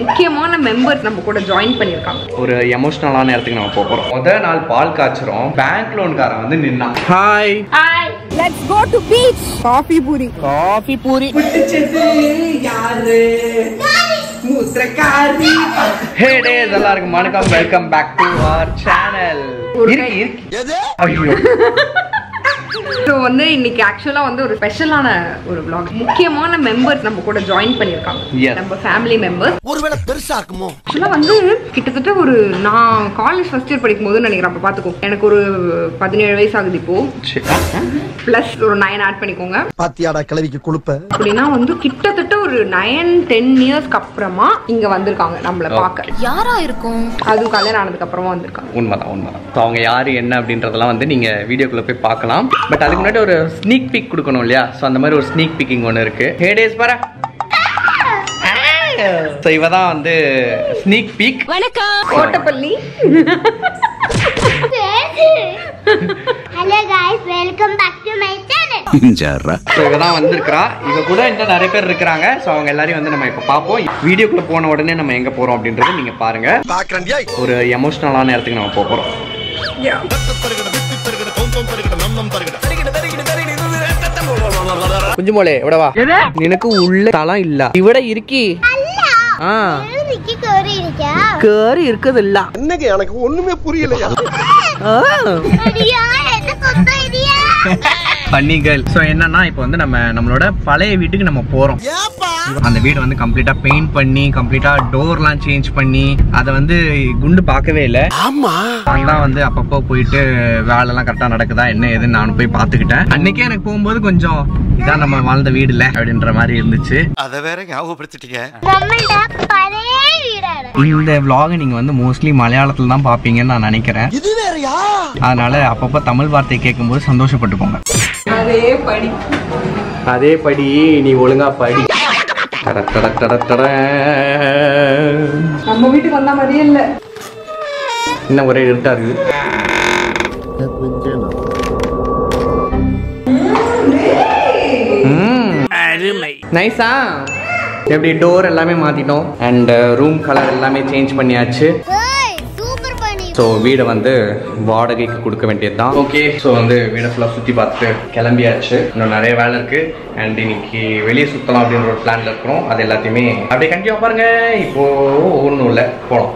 முக்கியமான மெம்பர்ஸ் நம்ம கூட ஜாயின் பண்ணியிருக்காங்க. ஒரு எமோஷனலான இடத்துக்கு நம்ம போக போறோம். முதல் நாள் பால் காய்ச்சறோம். பேங்க் லோன்காரன் வந்து நின்னான். Hi hi let's go to beach coffee puri. Coffee puri. Hey days எல்லாருக்கும் வணக்கம். Welcome back to our channel இருக்கு இருக்கு. ஐயோ. ஸோ வந்து இன்னைக்கு ஆக்சுவலா வந்து ஒரு ஸ்பெஷலான ஒரு vlog. முக்கியமான மெம்பர்ஸ் நம்ம கூட ஜாயின் பண்ணியிருக்காங்க. நம்ம ஃபேமிலி மெம்பர்ஸ் ஒருவேளை பெருசா இருக்குமோ? ஆக்சுவலாக வந்து கிட்டத்தட்ட ஒரு நான் காலேஜ் ஃபர்ஸ்ட் இயர் படிக்கும் போது நினைக்கிறேன். அப்போ பார்த்துக்கோ எனக்கு ஒரு பதினேழு வயசு ஆகுது இப்போ. ப்ளஸ் ஒரு நைன் ஆட் பண்ணிக்கோங்க. பாத்தியாடா கிளவிக்கு கொழுப்ப. அப்படின்னா வந்து கிட்டத்தட்ட ஒரு நைன் டென் இயர்ஸ்க்கு அப்புறமா இங்க வந்திருக்காங்க நம்மள பார்க்க. யாரா இருக்கும்? அது கல்யாணம் ஆனதுக்கு அப்புறமா வந்திருக்காங்க. உண்மைதான் உண்மைதான். ஸோ அவங்க யாரு என்ன அப்படின்றதெல்லாம் வந்து நீங்க வீடியோக்குள்ள போய் பார்க்கலாம். பட் அதுக்கு முன்னாடி ஒரு ஸ்னீக் பிக் கொடுக்கணும் இல்லையா? ஸோ அந்த மாதிரி ஒரு ஸ்னீக் பிக்கிங் ஒன்று இருக்கு. ஹே டேஸ் பாரு. ஸோ இவ தான் வந்து ஸ்னீக் பீக் வணக்கம். Kottappalli. Hello guys, welcome back to my channel. So இவ தான் வந்திருக்கிறா. இவ கூட இன்னும் நிறைய பேர் இருக்கிறாங்க. ஸோ அவங்க எல்லாரையும் வந்து நம்ம இப்போ பார்ப்போம். வீடியோக்குள்ள போன உடனே நம்ம எங்க போறோம் அப்படின்றது நீங்க பாருங்க. ஒரு எமோஷனலான இடத்துக்கு நம்ம போறோம். குஞ்சுமோளே இவடவா எனக்கு உள்ள தலம் இல்ல. இவட இருக்கி. ஆ. Ricky Curry இருக்கா? கேறு இருக்குது இல்ல என்னங்க எனக்கு ஸோ என்னன்னா இப்போ வந்து நம்ம நம்மளோட பழைய வீட்டுக்கு நம்ம போறோம். அந்த வீடை வந்து கம்ப்ளீட்டா பெயிண்ட் பண்ணி கம்ப்ளீட்டா டோர்லாம் சேஞ்ச் பண்ணி அதை வந்து குண்டு பார்க்கவே இல்லை. ஆமா. நான் தான் வந்து அப்பப்போ போயிட்டு வேலைலாம் கரெக்டாக நடக்குதா என்ன ஏதுன்னு நானும் போய் பார்த்துக்கிட்டேன். அன்னைக்கே எனக்கு போகும்போது கொஞ்சம் இதான் நம்ம வாழ்ந்த வீடு இல்லை அப்படின்ற மாதிரி இருந்துச்சு. அத வேற ஞாபகப்படுத்திட்டீங்க. இந்த vlog நீங்க வந்து மோஸ்ட்லி மலையாளத்துல தான் பார்ப்பீங்கன்னு நான் நினைக்கிறேன். இது வேறயா? அதனால அப்பப்போ தமிழ் வார்த்தை கேட்கும்போது சந்தோஷப்பட்டுக்கோங்க. அதே படி. அதே படி நீ ஒழுங்கா படி. நம்ம வீட்டுக்கு வந்த மாதிரியே இல்ல. இன்னும் ஒரே இருட்டா இருக்குது. நைஸா? எப்படி டோர் எல்லாமே மாத்திட்டோம். அண்ட் ரூம் கலர் எல்லாமே சேஞ்ச் பண்ணியாச்சு. ஸோ வீடை வந்து வாடகைக்கு கொடுக்க வேண்டியது தான் ஓகே ஸோ வந்து வீடை ஃபுல்லாக சுற்றி பார்த்துட்டு கிளம்பியாச்சு. இன்னும் நிறைய வேலை இருக்கு. அண்ட் இன்னைக்கு வெளியே சுற்றலாம் அப்படின்ற ஒரு பிளான்ல இருக்கிறோம். அது எல்லாத்தையுமே அப்படியே கண்டிப்பாக பாருங்க. இப்போ ஒன்றும் இல்லை போகலாம்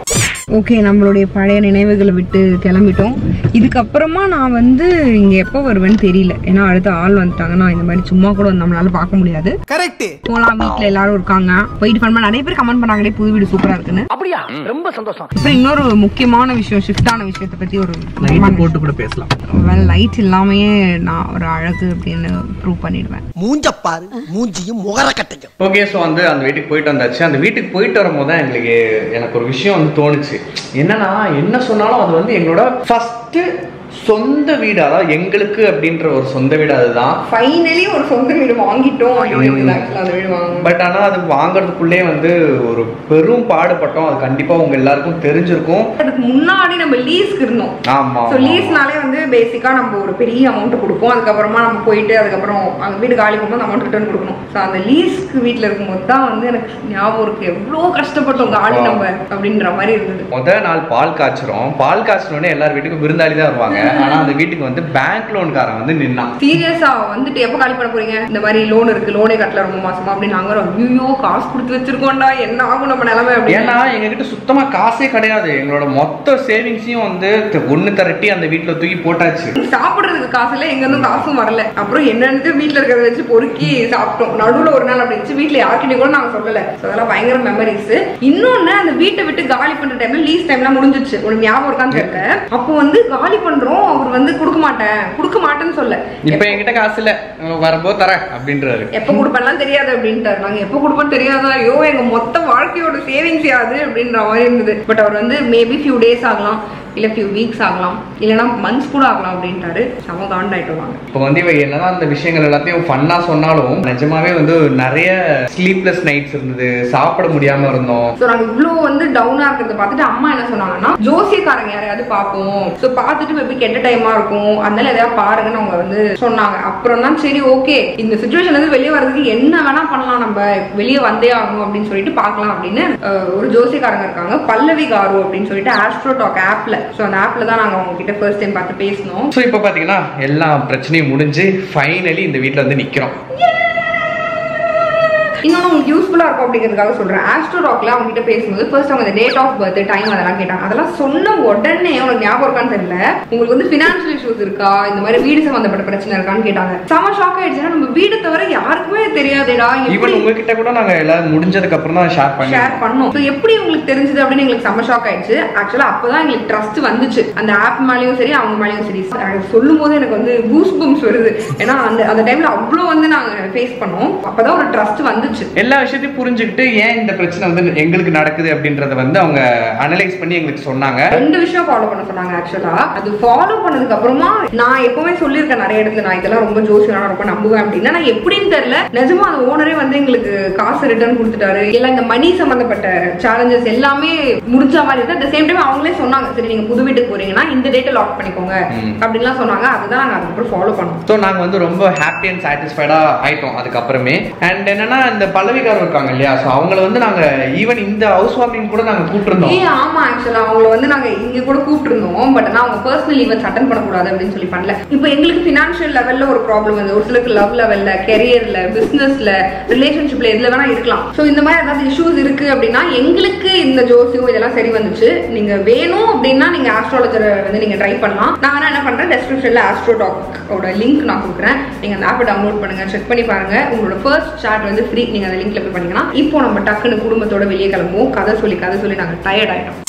ஓகே நம்மளுடைய பழைய நினைவுகளை விட்டு கிளம்பிட்டோம். இதுக்கப்புறமா நான் வந்து இங்க எப்போ வருவேன்னு தெரியல. ஏன்னா அடுத்த ஆள் வந்துட்டாங்கன்னா இந்த மாதிரி சும்மா கூட நம்மளால பார்க்க முடியாது. கரெக்ட் போலாம் வீட்ல எல்லாரும் இருக்காங்க. போயிட்டு பண்ண நிறைய பேர் கமெண்ட் பண்ணாங்களே புது வீடு சூப்பரா இருக்குன்னு. அப்படியா? ரொம்ப சந்தோஷம். அப்புறம் இன்னொரு முக்கியமான விஷயம் ஷிஃப்டான விஷயத்தை பத்தி ஒரு போட்டு கூட பேசலாம். லைட் இல்லாமயே நான் ஒரு அழகு அப்படின்னு ப்ரூவ் பண்ணிடுவேன். மூஞ்ச பாரு மூஞ்சியும் முகர கட்டையும். ஓகே ஸோ வந்து அந்த வீட்டுக்கு போயிட்டு வந்தாச்சு. அந்த வீட்டுக்கு போயிட்டு வரும்போது தான் எங்களுக்கு எனக்கு ஒரு விஷயம் வந்து தோணுச்சு. என்னன்னா என்ன சொன்னாலும் அது வந்து எங்களோட ஃபர்ஸ்ட் சொந்த வீடு அதாவது எங்களுக்கு அப்படின்ற ஒரு சொந்த வீடு அதுதான். ஃபைனலி ஒரு சொந்த வீடு வாங்கிட்டோம் பட் ஆனால் அது வாங்குறதுக்குள்ளே வந்து ஒரு பெரும் பாடுபட்டோம். அது கண்டிப்பாக உங்க எல்லாருக்கும் தெரிஞ்சிருக்கும். அதுக்கு முன்னாடி நம்ம லீஸ்க்கு இருந்தோம். ஆமா ஸோ லீஸ்னாலே வந்து பேசிக்காக நம்ம ஒரு பெரிய அமௌண்ட் கொடுப்போம். அதுக்கப்புறமா நம்ம போயிட்டு அதுக்கப்புறம் அந்த வீடு காலி பண்ணும்போது அமௌண்ட் ரிட்டர்ன் கொடுக்கணும். ஸோ அந்த லீஸ்க்கு வீட்டில் இருக்கும்போது தான் வந்து எனக்கு ஞாபகம் இருக்கு. எவ்வளோ கஷ்டப்பட்டோம் காலி நம்ம அப்படின்ற மாதிரி இருந்தது. முத நாள் பால் காய்ச்சறோம். பால் காய்ச்சனோடனே எல்லார் வீட்டுக்கும் விருந்தாளி தான் வருவாங்க. ஆனா அந்த வீட்டுக்கு வந்து பேங்க் லோன்காரன் வந்து நின்னான். சீரியஸா வந்துட்டு எப்போ காலி பண்ண போறீங்க? இந்த மாதிரி லோன் இருக்கு லோனே கட்டல ரொம்ப மாசமா? அப்படின்னு நாங்க ஐயோ காசு கொடுத்து வச்சிருக்கோம்டா என்ன ஆகும் நம்ம நிலைமை? ஏன்னா அப்படின்னு எங்ககிட்ட சுத்தமா காசே கிடையாது. எங்களோட மொத்த சேவிங்ஸையும் வந்து ஒண்ணு திரட்டி அந்த வீட்டுல தூக்கி போட்டாச்சு. சாப்பிடுறதுக்கு காசு இல்ல எங்க இருந்தும் காசும் வரல. அப்புறம் என்னன்னு வீட்ல இருக்கிறத வச்சு பொறுக்கி சாப்பிட்டோம். நடுவுல ஒரு நாள் அப்படி இருந்துச்சு. வீட்ல யார்கிட்டயும் கூட நாங்க சொல்லல. அதெல்லாம் பயங்கர மெமரிஸ் இன்னொன்னு அந்த வீட்டை விட்டு காலி பண்ற டைம்ல லீஸ் டைம்லாம் முடிஞ்சிச்சு உனக்கு ஞாபகம் இருக்கான்னு தெரியல. அப்போ வந்து காலி பண்றோம். அவர் வந்து கொடுக்க மாட்டேன். கொடுக்க மாட்டேன்னு சொல்ல. இப்ப என்கிட்ட காசு இல்ல. வரும்போது தரேன் அப்படின்றாரு. எப்ப கொடுப்பேன்லாம் தெரியாது அப்படின்ட்டாரு. நாங்க எப்ப கொடுப்போம் தெரியாதா? ஐயோ எங்க மொத்த வாழ்க்கையோட சேவிங்ஸ் யாது அப்படின்ற மாதிரி இருந்தது. பட் அவர் வந்து மேபி ஃபியூ டேஸ் ஆகலாம். இல்ல ஃபியூ வீக்ஸ் ஆகலாம் இல்லைன்னா மந்த்ஸ் கூட ஆகலாம் அப்படின்ட்டாரு. செம காண்டாயிட்டு வாங்க இப்போ வந்து இவ என்னதான் அந்த விஷயங்கள் எல்லாத்தையும் ஃபன்னா சொன்னாலும் நிஜமாவே வந்து நிறைய ஸ்லீப்லெஸ் நைட்ஸ் இருந்தது சாப்பிட முடியாம இருந்தோம். ஸோ நாங்கள் இவ்வளோ வந்து டவுனாக இருக்கிறத பார்த்துட்டு அம்மா என்ன சொன்னாங்கன்னா ஜோசியக்காரங்க யாரையாவது பார்ப்போம். ஸோ பார்த்துட்டு மேபி கெட்ட டைமாக இருக்கும்? அதனால எதையாவது பாருங்கன்னு அவங்க வந்து சொன்னாங்க. அப்புறம் தான் சரி ஓகே இந்த சுச்சுவேஷன் வந்து வெளியே வர்றதுக்கு என்ன நம்ம வெளியே வந்தே ஆகணும் அப்படின்னு சொல்லிட்டு பார்க்கலாம் அப்படின்னு ஒரு ஜோசியக்காரங்க இருக்காங்க. பல்லவி காரு அப்படின்னு சொல்லிட்டு ஆஸ்ட்ரோ டாக் ஆப்ல ஸோ அந்த ஆப்ல தான் நாங்க அவங்க கிட்ட ஃபர்ஸ்ட் டைம் பார்த்து பேசினோம். ஸோ இப்போ பார்த்தீங்கன்னா எல்லா பிரச்சனையும் முடிஞ்சு ஃபைனலி இந்த வீட்டில் வந்து நிற்கிறோம் இன்னொன்று உங்களுக்கு யூஸ்ஃபுல்லாக இருக்கும் அப்படிங்கிறதுக்காக சொல்கிறேன் ஆஸ்ட்ரோ டாக்ல அவங்க கிட்ட பேசும்போது ஃபர்ஸ்ட் அவங்க டேட் ஆஃப் பர்த் டைம் அதெல்லாம் கேட்டாங்க. அதெல்லாம் சொன்ன உடனே உனக்கு ஞாபகம் இருக்கான்னு தெரியல. உங்களுக்கு வந்து ஃபினான்ஷியல் இஷ்யூஸ் இருக்கா? இந்த மாதிரி வீடு சம்மந்தப்பட்ட பிரச்சனை இருக்கான்னு கேட்டாங்க. செம ஷாக் ஆயிடுச்சுன்னா நம்ம வீடு தவிர யாருக்குமே தெரியாதேடா ஈவன் உங்ககிட்ட கூட நாங்கள் எல்லாரும் முடிஞ்சதுக்கு அப்புறம் தான் ஷேர் பண்ணி ஷேர் பண்ணோம். So, எப்படி உங்களுக்கு தெரிஞ்சது அப்படின்னு எங்களுக்கு செம்ம ஷாக் ஆயிடுச்சு. ஆக்சுவலா அப்பதான் எங்களுக்கு ட்ரஸ்ட் வந்துச்சு. அந்த ஆப் மேலயும் சரி அவங்க மேலயும் சரி. சொல்லும் போது எனக்கு வந்து பூஸ் பம்ஸ் வருது. ஏன்னா அந்த அந்த டைம்ல அவ்வளவு வந்து நாங்க ஃபேஸ் பண்ணோம். அப்பதான் ஒரு ட்ரஸ்ட் வந்துச்சு எல்லா விஷயத்தையும் புரிஞ்சுக்கிட்டு ஏன் இந்த பிரச்சனை வந்து எங்களுக்கு நடக்குது அப்படின்றத வந்து அவங்க அனலைஸ் பண்ணி எங்களுக்கு சொன்னாங்க. ரெண்டு விஷயம் ஃபாலோ பண்ண சொன்னாங்க ஆக்சுவலா அது ஃபாலோ பண்ணதுக்கு அப்புறமா நான் எப்பவுமே சொல்லியிருக்கேன் நிறைய இடத்துல நான் இதெல்லாம் ரொம்ப ஜோசியம் நான் ரொம்ப நம்புவேன் அப்படின்னா. நான் எப்படின்னு தெரியல. நிஜமா அந்த ஓனரே வந்து எங்களுக்கு காசு ரிட்டர்ன் கொடுத்துட்டாரு. எல்லாம் இந்த மணி சம்பந்தப்பட்ட சேலஞ்சஸ் எல்லாமே முடிஞ்ச மாதிரி இருக்கு அட் சேம் டைம் அவங்களே சொன்னாங்க சரி நீங்க புது வீட்டுக்கு போறீங்கன்னா இந்த டேட்டை லாக் பண்ணிக்கோங்க. அப்படின்லாம் சொன்னாங்க. அதுதான் நாங்க அதுக்கப்புறம் ஃபாலோ பண்ணோம். ஸோ நாங்கள் வந்து ரொம்ப ஹாப்பி அண்ட் சாட்டிஸ்ஃபைடாக ஆயிட்டோம் அதுக்கப்புறமே. அண்ட் என்னன்னா இந்த பல்லவிக்காரர் இருக்காங்க இல்லையா? ஸோ அவங்கள வந்து நாங்கள் ஈவன் இந்த ஹவுஸ் வார்மிங் கூட நாங்கள் கூப்பிட்டுருந்தோம். ஏ ஆமாம் ஆக்சுவலாக அவங்கள வந்து நாங்கள் இங்கே கூட கூப்பிட்டுருந்தோம். பட் நான் அவங்க பர்சனல் ஈவெண்ட்ஸ் அட்டன் பண்ணக்கூடாது அப்படின்னு சொல்லி பண்ணல. இப்போ எங்களுக்கு ஃபினான்ஷியல் லெவலில் ஒரு ப்ராப்ளம் வந்து ஒரு சிலருக்கு லவ் லெவலில் கெரியரில் பிஸ்னஸில் ரிலேஷன்ஷிப்பில் எதில் வேணால் இருக்கலாம். ஸோ இந்த மாதிரி ஏதாவது இஷ்யூஸ் இருக்குது அப்படின்னா எங்களுக்கு இந்த ஜோசியம் இதெல்லாம் சரி வந்துச்சு. நீங்கள் வேணும் அப்படின்னா நீங்கள் ஆஸ்ட்ராலஜரை வந்து நீங்கள் ட்ரை பண்ணலாம். நான் வேணால் என்ன பண்ணுறேன் டெஸ்கிரிப்ஷன்ல ஆஸ்ட்ரோ டாக்கோட லிங்க் நான் கொடுக்குறேன். நீங்கள் அந்த ஆப்பை டவுன்லோட் பண்ணுங்கள் செக் பண்ணி பாருங்கள் உங்களோட ஃபர்ஸ்ட் சார்ட் வந்து ஃப்ரீ நீங்க அந்த லிங்க்ல போய் பண்ணிக்கலாம். இப்போ நம்ம டக்குன்னு குடும்பத்தோட வெளியே கிளம்புவோம். கதை சொல்லி கதை சொல்லி நாங்க டயர்ட் ஆயிடும்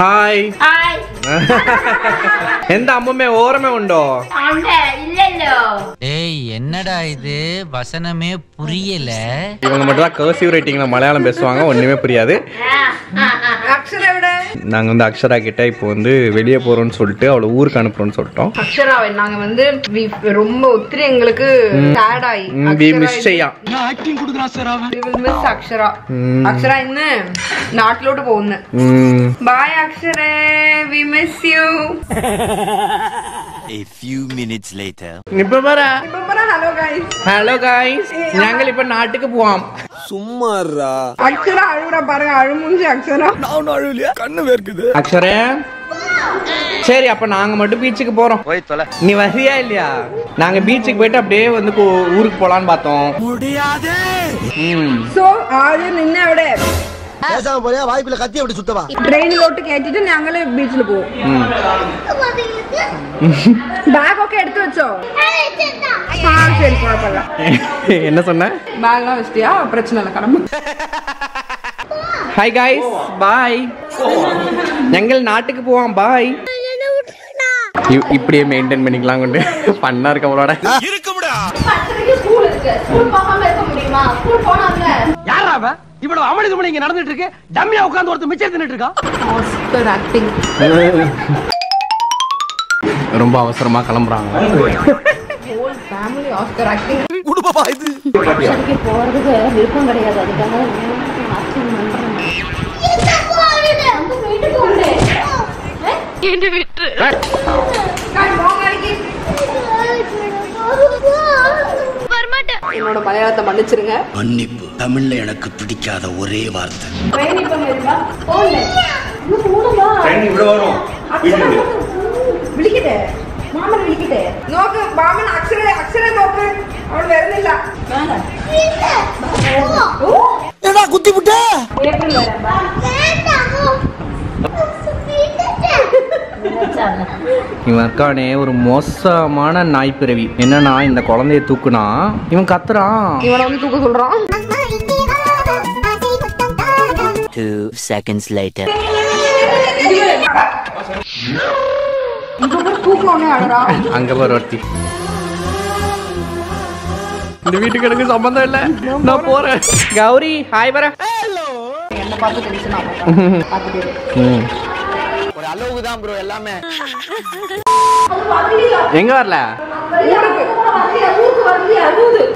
ஹாய் ஹாய் എന്താ അമ്മമ്മേ ഓർമ്മ ഉണ്ടോ ഉണ്ട് ഇല്ലല്ലോ ஏய் என்னடா இது வசனமே புரியல இவங்க மட்டும் தான் கர்சிவ் ரைட்டிங்ல மலையாளம் பேசுவாங்க ஒண்ணுமே புரியாது அக்ஷரா விட நாங்க வந்து அக்ஷரா கிட்ட இப்போ வந்து வெளியே போறோம்னு சொல்லிட்டு அவளை ஊருக்கு அனுப்புறோம்னு சொல்லிட்டோம் அக்ஷராவை நாங்க வந்து we- ரொம்ப ஒத்திரி எங்களுக்கு sad ஆகி வி மிஸ் ചെയ്യാം We will miss Akshara Akshara ഇന്ന് നാട്ടിലോട്ട് പോകുന്നു ഉം. Bye അക്ഷരേ we miss you. A few minutes later. இப்ப பாரு. இப்ப பாரு ஹலோ गाइस ஹலோ गाइस நாங்க இப்ப நாட்டுக்கு போவோம். சும்மாரா அக்ஷரா அழுறா பாருங்க. அழுமுஞ்சி அக்ஷரா. நான் அழுலியா கண்ணு வேர்க்குது. அக்ஷரா. சரி அப்ப நாங்க மட்டும் பீச்சுக்கு போறோம். நீ வரியா இல்லையா? நாங்க பீச்சுக்கு போயிட்டு அப்படியே வந்து ஊருக்கு போலான்னு பார்த்தோம். முடியாது. சோ நின்ன அப்படியே பேசாம போறியா வாய்ப்புல கத்தி அப்படி சுத்தவா ട്രെയിനിലോട്ട് കയറ്റിട്ട് ഞങ്ങള് ബീച്ചിൽ പോകും ம். ബാഗ് ഒക്കെ എടുത്തു വെച്ചോ ആ ശരി കുഴപ്പമില്ല என்ன சொன்ன ബാഗ് വെച്ചിയാ പ്രശ്നം ഇല്ല കടമ്പ ஹாய் காய்ஸ் பாய் ഞങ്ങൾ நாட்டுக்கு போவோம் பாய் இப்படியே மெயின்டைன் பண்ணிக்கலாம் கொண்டு பண்ணா இருக்க அவளோட இருக்கும்டா இவ்வளவு அமளி துமளி இங்க நடந்துட்டு இருக்கு. டம்மியா உட்கார்ந்து ஒருத்தர் மிச்சம் தின்னுட்டு இருக்கா? ஆஸ்கர் ஆக்டிங் ரொம்ப அவசரமா கிளம்புறாங்க. என்ன விட்டு? மாட்டேன். என்னோட மலையாளத்தை மன்னிச்சிருங்க. மன்னிப்பு. தமிழ்ல எனக்கு பிடிக்காத ஒரே வார்த்தை. ட்ரெயின் இப்ப வருமா. போல இன்னும் அக்ஷரே அக்ஷரே நோக்கு. அவன் குத்தி விட்டே? இவன் இருக்கானே ஒரு மோசமான நாய் பிறவி என்னன்னா இந்த குழந்தைய தூக்குனா இவன் கத்துறான். இவனை வந்து தூக்க சொல்றான். Two seconds later. அங்க பாரு ஒருத்தி. இந்த வீட்டுக்கு எனக்கு சம்பந்தம் இல்ல. நான் போறேன். கௌரி ஹாய் வர. என்ன பார்த்து அளவுக்கு தான் ப்ரோ எல்லாமே. எங்க வரல?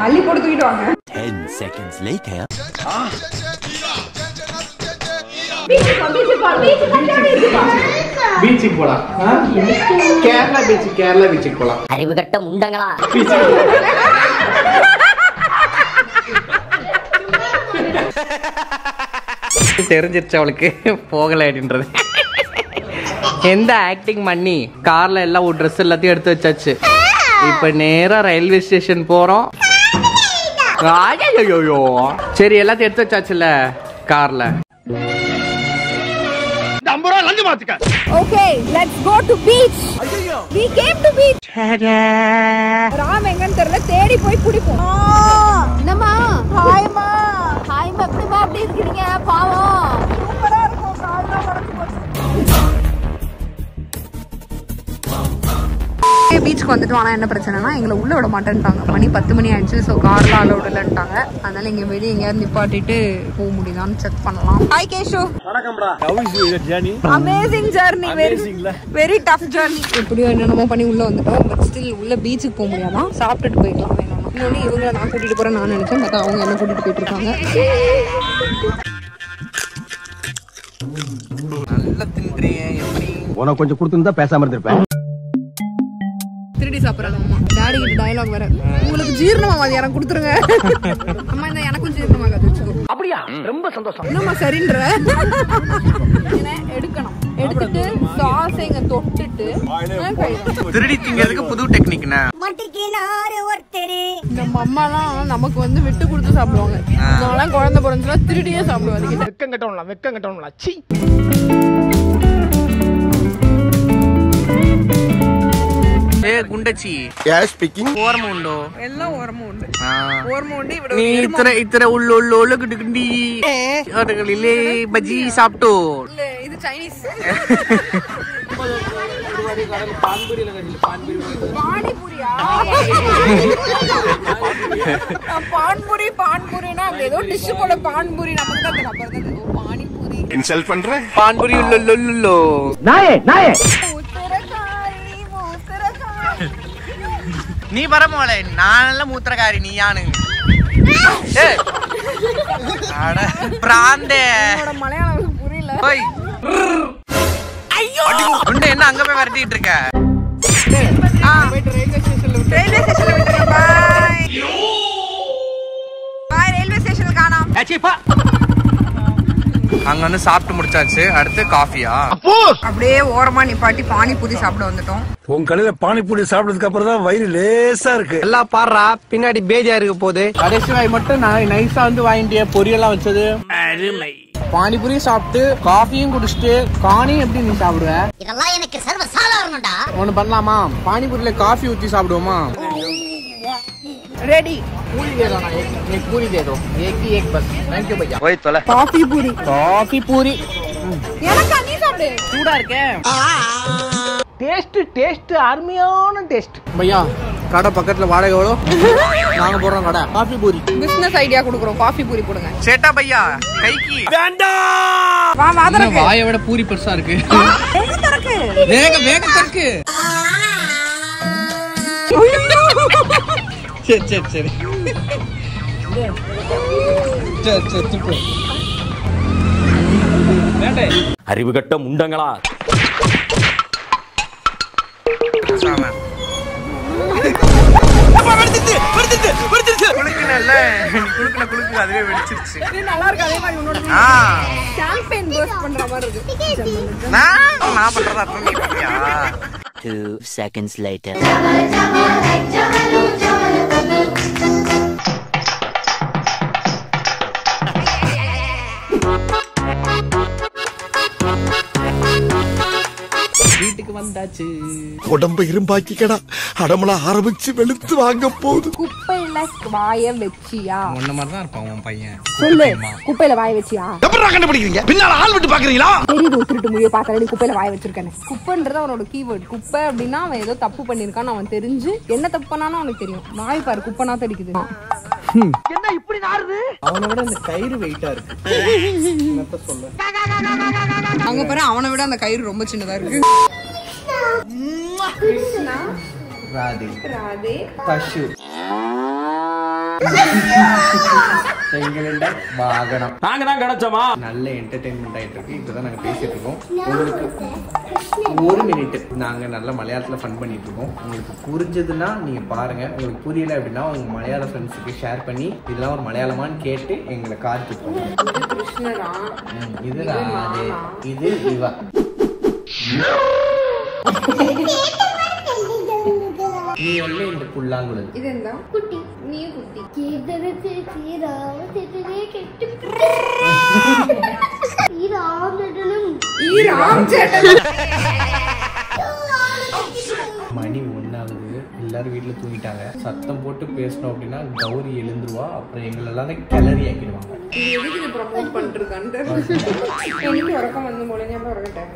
அள்ளி பீச்சுக்கு கேரளா பீச்சுக்கு போலாம். அறிவு கட்ட முண்டங்களா? தெரிஞ்சிருச்சு அவளுக்கு. போகலை அப்படின்றது. எந்த ஆக்டிங் பண்ணி கார்ல எல்லாம் ஒரு ட்ரெஸ் எல்லாத்தையும் எடுத்து வச்சாச்சு. இப்ப நேரா ரயில்வே ஸ்டேஷன் போறோம். சரி எல்லாத்தையும் எடுத்து வச்சாச்சுல கார்ல. Okay let's go to beach we came to beach. Ram எங்கன்னு தெரியல தேடி போய் குடிப்போம். பீச்சுக்கு வந்துட்டோம். ஆனால் என்ன பிரச்சனைனா எங்களை உள்ள விட மாட்டேன்ட்டாங்க. மணி பத்து மணி ஆயிடுச்சு. ஸோ கார்லாம் அலோட் இல்லைன்ட்டாங்க. அதனால இங்கே வெளியே எங்கேயாவது நிப்பாட்டிட்டு போக முடியுதான்னு செக் பண்ணலாம். Hi Keshu amazing journey very very tough journey எப்படியோ என்னென்னமோ பண்ணி உள்ள வந்துட்டோம். பட் ஸ்டில் உள்ள பீச்சுக்கு போக முடியாதான் சாப்பிட்டுட்டு போய்க்கலாம். இன்னொன்று இவங்களை நான் கூட்டிட்டு போறேன் நான் நினைச்சேன். பார்த்தா அவங்க என்ன கூட்டிட்டு போயிட்டு இருக்காங்க நல்லா தின்றியே எப்படி? உனக்கு கொஞ்சம் கொடுத்துருந்தா பேசாம இருந்திருப்பேன். சாப்பிடறாங்க அம்மா டாடி கிட்ட டயலாக் வேற. உங்களுக்கு ஜீரணமா மதியானம் கொடுத்துருங்க. அம்மா இந்த எனக்கும் ஜீரணமாகாது வச்சுக்கோ. அப்படியா? ரொம்ப சந்தோஷம். என்னம்மா சரின்ற? எடுக்கணும். எடுத்துட்டு சாஸை இங்க தொட்டுட்டு. திருடி திங்கிறதுக்கு புது டெக்னிக்னா இந்த அம்மாலாம் நமக்கு வந்து விட்டு கொடுத்து சாப்பிடுவாங்க. நான்லாம் குழந்தை பிறந்துச்சுனா திருடியே சாப்பிடுவாங்க வெக்கம் கட்டணும்ல வெக்கம் கட்டணும்ல சி ஆ. ஓரமும் உண்டு இவட நீ இத்தனை இத்தனை உள்ள உள்ள உள்ள கிட்டுக்கிண்டி அதுகளிலே பஜ்ஜி சாப்பிட்டோ இல்ல இது சைனீஸ் பான்பூரி பான்பூரினா அங்க ஏதோ டிஷ் போல பான்பூரி நமக்கு தான் பானிபூரி பான்புரி உள்ள உள்ள உள்ள உள்ள. நாயே நாயே மூத்திரக்காரி, மூத்திரக்காரி. நீ பரமோல நான் நல்ல மூத்திரக்காரி நீ யானு ஏய். அட, பிராந்தே என்னோட மலையாளம் புரியல போய் உண்டு என்ன அங்க போய் விரட்டிட்டு இருக்க ரயில்வே ஸ்டேஷன்ல விட்டுருங்க பாய் பாய் ரயில்வே ஸ்டேஷன்ல காணோம் அங்க வந்து சாப்பிட்டு முடிச்சாச்சு. அடுத்து காஃபியா? அப்படியே ஓரமா நிப்பாட்டி பானிபூரி சாப்பிட வந்துட்டோம். உன் கடையில பானிபூரி சாப்பிட்டதுக்கு அப்புறம் தான் வயிறு லேசா இருக்கு. எல்லாம் பாடுறா. பின்னாடி பேஜா இருக்க போகுது. கடைசி வாய் மட்டும் நான் நைஸா வந்து வாங்கிட்டிய பொரியெல்லாம் வச்சது. பானிபூரி சாப்பிட்டு காஃபியும் குடிச்சிட்டு காணியும் எப்படி நீ சாப்பிடுவ? இதெல்லாம் எனக்கு சர்வ சாதாரணடா ஒண்ணு பண்ணலாமா? பானிபூரியில காஃபி ஊத்தி சாப்பிடுவோமா? ரெடி पूरी दे दो ना एक एक पूरी दे दो एक ही एक बस थैंक यू भैया वही तोला காஃபி பூரி காஃபி பூரி எனக்கு நீ சாப்பிடு சூடா இருக்கே டேஸ்ட் டேஸ்ட் அருமையான டேஸ்ட் பையா கடை பக்கத்துல வாடகை எவ்வளோ நாங்க போடுறோம் கடை காஃபி பூரி பிசினஸ் ஐடியா கொடுக்குறோம் காஃபி பூரி கொடுங்க சேட்டா பையா கைக்கு வா வா திறக்கு வாயை விட பூரி பெருசா இருக்கு எங்க திறக்கு வேக வேக தருக்கு சரி சரி சரி சரி சரி துப்பு அறிவுகட்ட முண்டங்களா குளுக்குனல்ல குளுக்குன குளுக்கு வந்தாச்சு உடம்ப இரும்பாக்கிக்கடா. அடமலா ஆரம்பிச்சு வெளுத்து வாங்க போகுது. குப்பையில வாய வச்சியா? உன்ன மாதிரி தான் இருப்பான் உன் பையன். சொல்லு குப்பையில வாய வச்சியா? எப்படா கண்டுபிடிக்கிறீங்க? பின்னால ஆள் விட்டு பாக்குறீங்களா? தெரியுது திருட்டு முடிய நீ குப்பையில வாய வச்சிருக்கேன் குப்பைன்றது அவனோட கீவேர்ட் குப்பை அப்படின்னா அவன் ஏதோ தப்பு பண்ணிருக்கான்னு அவன் தெரிஞ்சு என்ன தப்பு பண்ணான்னு அவனுக்கு தெரியும். வாய் பாரு குப்பைனா தடிக்குது அவனை விட இந்த கயிறு வெயிட்டா இருக்கு. அங்க பாரு அவனை விட அந்த கயிறு ரொம்ப சின்னதா இருக்கு. ராதி. ராதே. பசு. எங்களுடைய வாகனம். நாங்க தான் கிடைச்சோமா? நல்ல என்டர்டைன்மெண்ட் ஆயிட்டு இருக்கு. இப்பதான் நாங்க பேசிட்டு இருக்கோம். உங்களுக்கு ஒரு மினிட் நாங்க நல்ல மலையாளத்துல ஃபன் பண்ணிட்டு இருக்கோம். உங்களுக்கு புரிஞ்சதுன்னா நீங்க பாருங்க. உங்களுக்கு புரியல அப்படின்னா உங்க மலையாள ஃப்ரெண்ட்ஸுக்கு ஷேர் பண்ணி இதெல்லாம் ஒரு மலையாளமான்னு கேட்டு எங்களை காத்து இது ராது. இது இவ நீ வந்து இந்த புல்லாங்குழல் இது எந்த കുട്ടി നീ കുട്ടി കേതര ചേച്ചി രാമചേട്ടനെ കെട്ടി ഈ രാമചേട്ടനും ஈ ராம் சேட்டன் மணி ஒன்னாகுது எல்லாரும் வீட்டுல தூங்கிட்டாங்க சத்தம் போட்டு பேசணும் அப்படின்னா கௌரி எழுந்துருவா அப்புறம் எங்களை எல்லாரும் கிளறி ஆக்கிடுவாங்க இது எதுக்கு இது ப்ரமோட் பண்ணிருக்கான்ட்டு எனக்கு உறக்கம் வந்து முடிஞ்சாம உறங்கிட்டேன்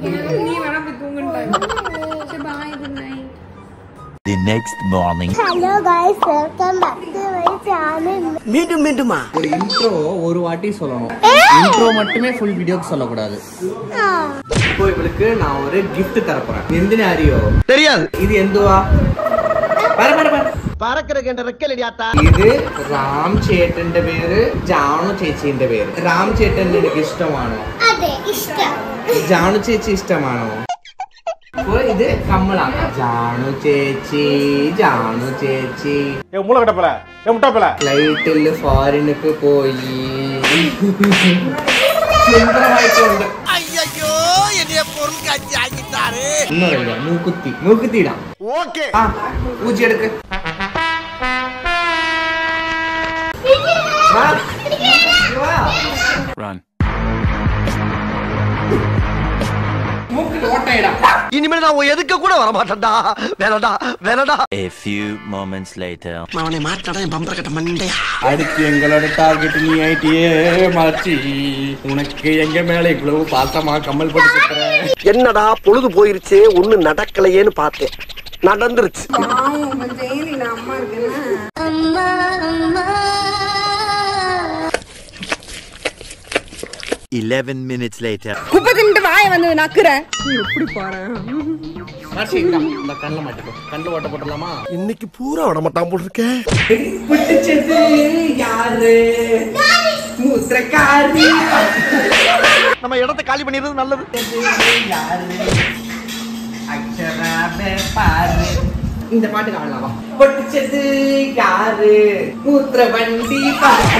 എന്നെ കേറി நீ வேணா போய் தூங்குன்ட்டாங்க சரி bye good night The next morning. Hello guys welcome back to my channel மீண்டும் மீண்டுமா ஒரு இன்ட்ரோ ஒரு வாட்டி சொல்லணும் இன்ட்ரோ மட்டுமே ஃபுல் வீடியோக்கு சொல்லக்கூடாது இப்போ இவளுக்கு நான் ஒரு gift தரப்போறேன் எந்த அறியோ தெரியாது இது எந்துவா பாரு பாரு பாரு பறக்கிறக்கு என்ற ரெக்கலடியாத்தா ഇത് റാം ചേട്ടന്റെ പേര് ജാണു ചേച്ചിന്റെ പേര് റാം ചേട്ടൻ എനിക്ക് ഇഷ്ടമാണോ അതെ ഇഷ്ടം ജാണു ചേച്ചി ഇഷ്ടമാണോ? ഇത് കമ്മളാണ്. ജാണു ചേച്ചി ജാണു ചേച്ചി. പോയി. സുന്ദരമായിട്ടുണ്ട് മൂക്കുത്തി. മൂക്കുത്തിയിടാം ഓക്കെ. ആ ഊച്ചിയെടുക്ക് Run. இனிமேல் நான் எதுக்க கூட வர மாட்டேன்டா வேணடா வேணடா a few moments later. அவனை மாட்டடா என் கட்ட மண்டையா? அடுத்து எங்களோட டார்கெட் நீ ஐடியே மாச்சி உனக்கு எங்க மேல இவ்வளவு பாசமா கம்மல் போட்டு என்னடா பொழுது போயிருச்சு ஒண்ணு நடக்கலையேன்னு பார்த்தேன். நடந்துருச்சு. அம்மா அம்மா. 11 minutes later. குப்பை தின்ட்டு வாய வந்து நக்குறேன். எப்படி பாரு? இந்தா, கண்ணில் மாட்டிக்கோ. கண்ணில் ஓட்ட போட்டுடலாமா? இன்னைக்கு பூரா விட மாட்டான் போல் இருக்கேன் பிடிச்சது யாரு? மூத்திரக்காரி நம்ம இடத்தை காலி பண்ணிடுறது நல்லது. யாரு? அக்ஷராபே பாரு. இந்த பாட்டு ஆடலாமா பொட்டிச்சது யாரு? மூத்திர வண்டி பாரு.